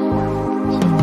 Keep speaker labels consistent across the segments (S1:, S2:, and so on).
S1: 是我。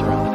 S1: around.